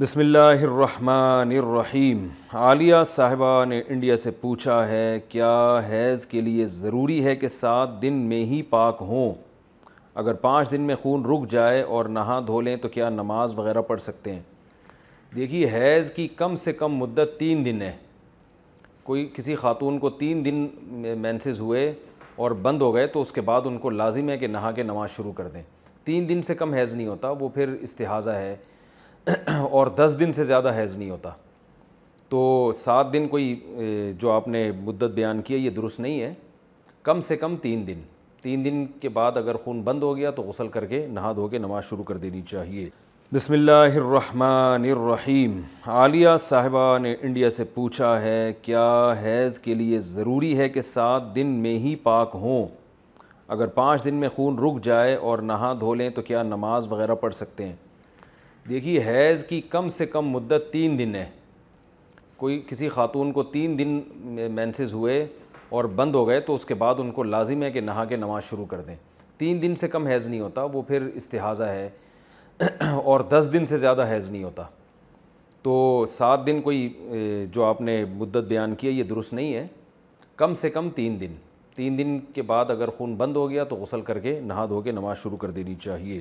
بسم اللہ الرحمن الرحیم۔ عالیہ صاحبہ نے انڈیا سے پوچھا ہے، کیا حیض کے لیے ضروری ہے کہ سات دن میں ہی پاک ہوں؟ اگر پانچ دن میں خون رک جائے اور نہا دھو لیں تو کیا نماز وغیرہ پڑھ سکتے ہیں؟ دیکھیے، حیض کی کم سے کم مدت تین دن ہے۔ کوئی کسی خاتون کو تین دن مینسز ہوئے اور بند ہو گئے تو اس کے بعد ان کو لازم ہے کہ نہا کے نماز شروع کر دیں۔ تین دن سے کم حیض نہیں ہوتا، وہ پھر استحاضہ ہے۔ اور دس دن سے زیادہ حیض نہیں ہوتا۔ تو سات دن کوئی جو آپ نے مدت بیان کی ہے، یہ درست نہیں ہے۔ کم سے کم تین دن۔ تین دن کے بعد اگر خون بند ہو گیا تو غسل کر کے نہا دھو کے نماز شروع کر دینی چاہیے۔ بسم اللہ الرحمن الرحیم۔ عالیہ صاحبہ نے انڈیا سے پوچھا ہے، کیا حیض کے لیے ضروری ہے کہ سات دن میں ہی پاک ہوں؟ اگر پانچ دن میں خون رک جائے اور نہا دھو لیں تو کیا نماز وغیرہ پڑھ سکتے ہیں؟ دیکھیے حیض کی کم سے کم مدت تین دن ہے۔ کوئی کسی خاتون کو تین دن مینسز ہوئے اور بند ہو گئے تو اس کے بعد ان کو لازم ہے کہ نہا کے نماز شروع کر دیں۔ تین دن سے کم حیض نہیں ہوتا، وہ پھر استحاضہ ہے۔ اور دس دن سے زیادہ حیض نہیں ہوتا۔ تو سات دن کوئی جو آپ نے مدت بیان کی ہے، یہ درست نہیں ہے۔ کم سے کم تین دن۔ تین دن کے بعد اگر خون بند ہو گیا تو غسل کر کے، نہا دھو کے نماز شروع کر دینی چاہیے۔